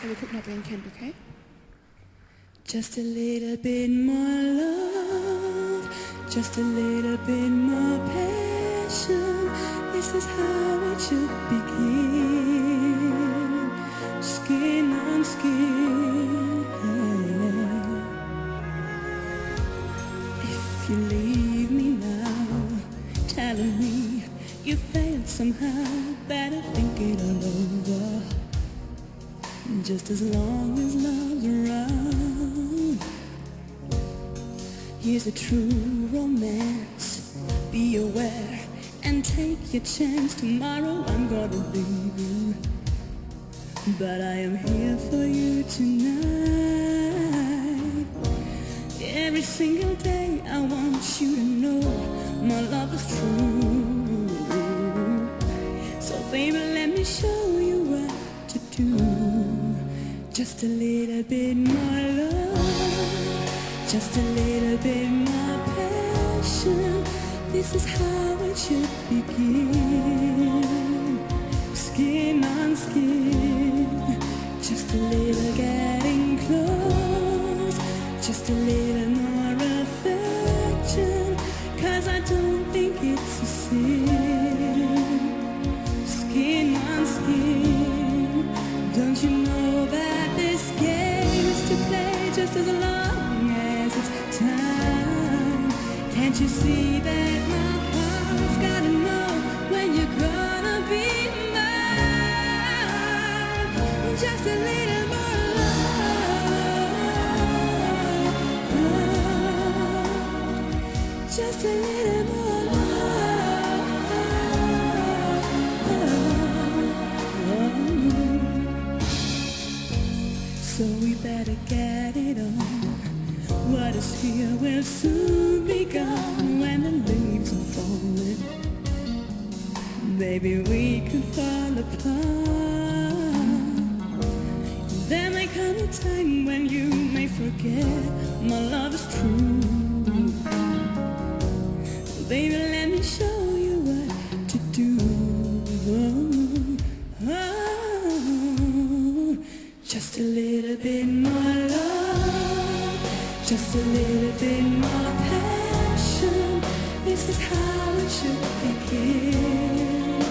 Can we cook not being Kent, okay? Just a little bit more love, just a little bit more passion. This is how it should begin. Skin on skin. If you leave me now, telling me you failed somehow, better think it all. Just as long as love's around. Here's a true romance. Be aware and take your chance. Tomorrow I'm gonna leave you. But I am here for you tonight. Every single day I want you to know my love is true. Just a little bit more love, just a little bit more passion. This is how it should begin. Skin on skin, just a little getting close, just a little Just a little more love, just a little more love. So we better get it on. What is here will soon be gone when the leaves are falling. Maybe we could fall apart. There may come a time when you may forget my love is true. Baby, just a little bit more passion. This is how it should begin.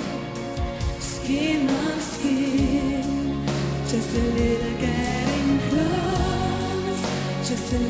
Skin on skin, just a little getting close, just a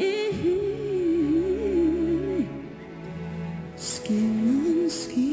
Mm-hmm. skin on skin.